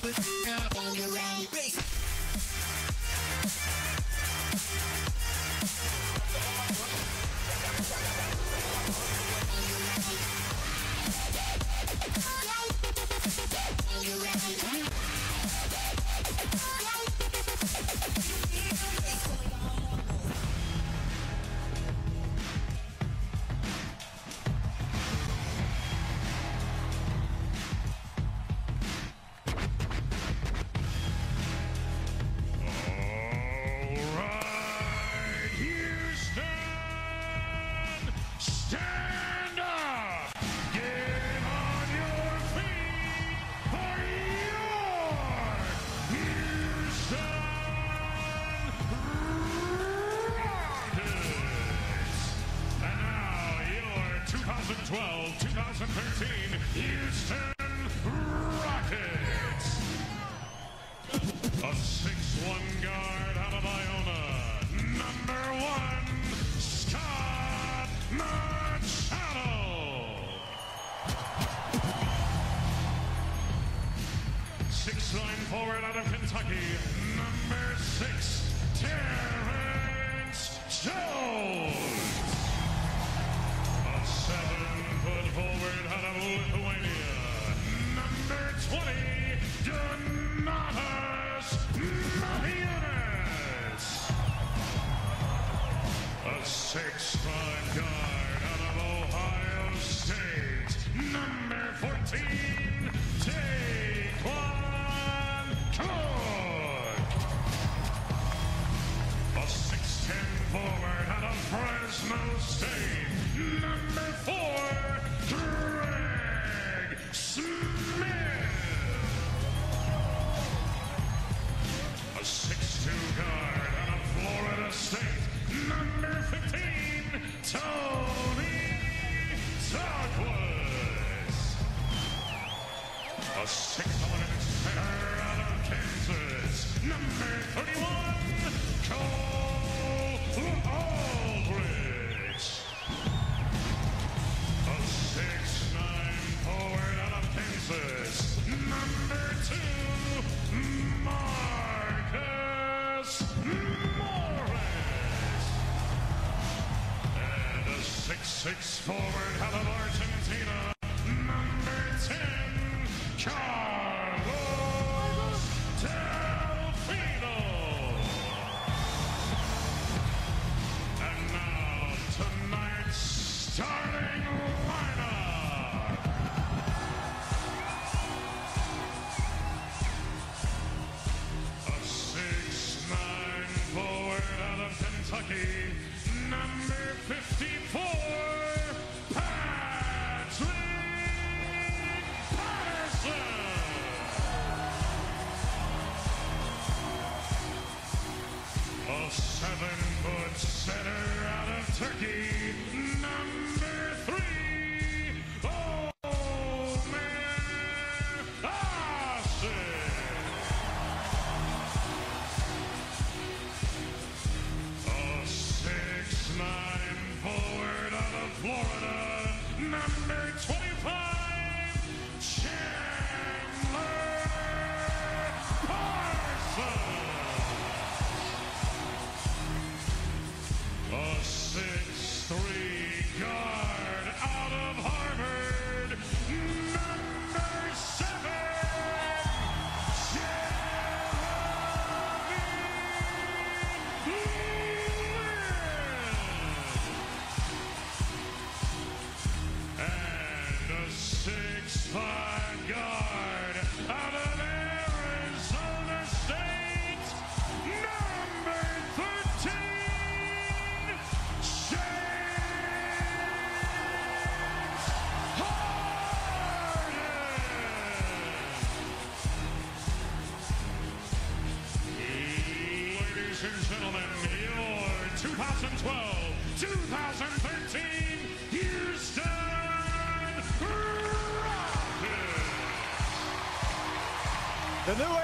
with now on your own bass. 2012-2013 Houston Rockets. A 6'1 guard out of Iona, number one, Scott Machado. Six nine forward out of Kentucky, number six, Terrence Jones. Forward out of Fresno State. Number four, Greg Smith. A 6'2 guard out of Florida State. Number 15, Toney Douglas. A 6'11 center out of Kansas. Number 31, Cole Morris. And a 6'6 forward out of Argentina. Kentucky, number fifty-four, Patrick Patterson. A seven-foot center out of Turkey, guard out of Arizona State, number 13, James Harden. Ladies and gentlemen, your 2012-2013 The new